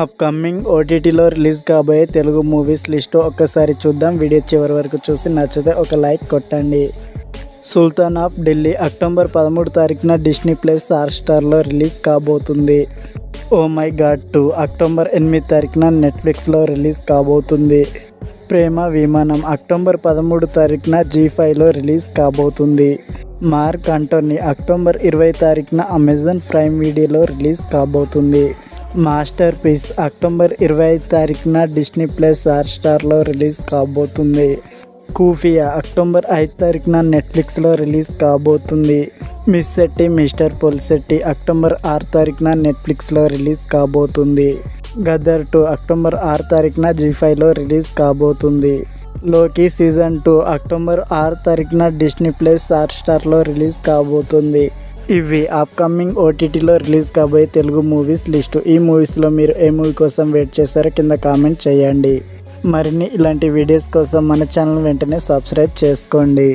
Upcoming ఓటీటీలో release కాబోయే Telugu movies list ఒక్కసారి చూద్దాం. వీడియో చివరి వరకు చూసి నచ్చితే ఒక లైక్ కొట్టండి. సుల్తాన్ ఆఫ్ ఢిల్లీ అక్టోబర్ పదమూడు తారీఖున డిస్నీ ప్లస్ హాట్ స్టార్లో రిలీజ్ కాబోతుంది. Oh my God two October ఎనిమిది తారీఖున నెట్ఫ్లిక్స్లో రిలీజ్ కాబోతుంది. ప్రేమ విమానం అక్టోబర్ పదమూడు తారీఖున జీ ఫైవ్లో రిలీజ్ కాబోతుంది. మార్క్ అంటోనీ అక్టోబర్ ఇరవై తారీఖున అమెజాన్ ప్రైమ్ వీడియోలో రిలీజ్ కాబోతుంది. మాస్టర్ పీస్ అక్టోబర్ ఇరవై ఐదు తారీఖున డిస్నీ ప్లస్ హాట్ స్టార్లో రిలీజ్ కాబోతుంది. కూఫియా అక్టోబర్ ఐదు తారీఖున నెట్ఫ్లిక్స్లో రిలీజ్ కాబోతుంది. Miss Shetty mister Polishetty October ఆరు తారీఖున నెట్ఫ్లిక్స్లో రిలీజ్ కాబోతుంది. గదర్ టూ అక్టోబర్ ఆరు తారీఖున జీ ఫైవ్లో రిలీజ్ కాబోతుంది. లోకి సీజన్ టూ అక్టోబర్ ఆరు తారీఖున డిస్నీ ప్లస్ హాట్ స్టార్లో రిలీజ్ కాబోతుంది. ఇవి అప్కమింగ్ ఓటీటీలో రిలీజ్ కాబోయే తెలుగు మూవీస్ లిస్టు ఈ మూవీస్లో మీరు ఏ మూవీ కోసం వెయిట్ చేశారో కింద కామెంట్ చేయండి. మరిన్ని ఇలాంటి వీడియోస్ కోసం మన ఛానల్ వెంటనే సబ్స్క్రైబ్ చేసుకోండి.